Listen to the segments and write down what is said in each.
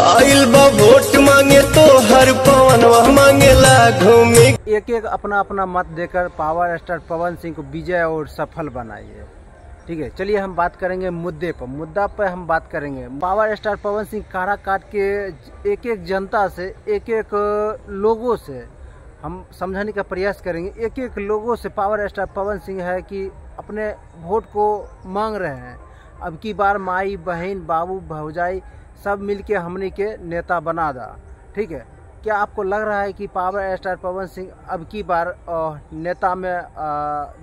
आइल बा वोट मांगे तो हर पवन वह मांगेला घूमी एक एक अपना अपना मत देकर पावर स्टार पवन सिंह को विजय और सफल बनाइए। ठीक है, चलिए हम बात करेंगे मुद्दे पर। मुद्दा पर हम बात करेंगे। पावर स्टार पवन सिंह कारा काट के एक एक जनता से, एक एक लोगों से हम समझाने का प्रयास करेंगे। एक एक लोगों से पावर स्टार पवन सिंह है कि अपने वोट को मांग रहे हैं। अब की बार माई बहन बाबू भौजाई सब मिलके हमने के नेता बना दा। ठीक है? क्या आपको लग रहा है कि पावर स्टार पवन सिंह अब की बार नेता में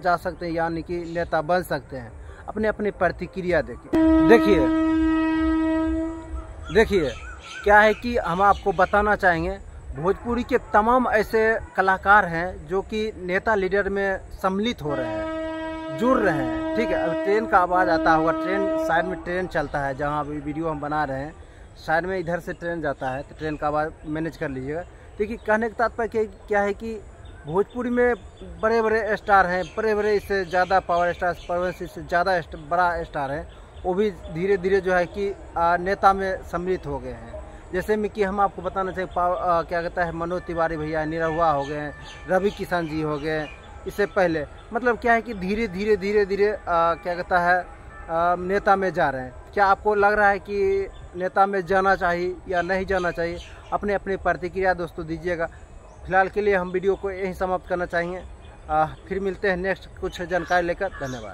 जा सकते हैं, यानी कि नेता बन सकते हैं? अपने अपनी प्रतिक्रिया देखिए। देखिए। देखिए, क्या है कि हम आपको बताना चाहेंगे, भोजपुरी के तमाम ऐसे कलाकार हैं जो कि नेता लीडर में सम्मिलित हो रहे हैं। जुड़ रहे हैं। ठीक है, अब ट्रेन का आवाज़ आता होगा, ट्रेन, साइड में ट्रेन चलता है, जहाँ अभी वीडियो हम बना रहे हैं। साइड में इधर से ट्रेन जाता है तो ट्रेन का आवाज़ मैनेज कर लीजिएगा। देखिए, कहने का तात्पर्य क्या- है कि भोजपुरी में बड़े बड़े स्टार हैं बड़े बड़े इससे ज़्यादा पावर स्टार पवन सिंह से ज़्यादा बड़ा स्टार है। वो भी धीरे धीरे जो है कि नेता में सम्मिलित हो गए हैं। जैसे में कि हम आपको बताना चाहिए क्या कहता है, मनोज तिवारी भैया निरहुआ हो गए रवि किशन जी हो गए इससे पहले। मतलब क्या है कि धीरे धीरे धीरे धीरे क्या कहता है आ, नेता में जा रहे हैं। क्या आपको लग रहा है कि नेता में जाना चाहिए या नहीं जाना चाहिए? अपने अपनी प्रतिक्रिया दोस्तों दीजिएगा। फ़िलहाल के लिए हम वीडियो को यहीं समाप्त करना चाहिए आ, फिर मिलते हैं नेक्स्ट कुछ जानकारी लेकर। धन्यवाद।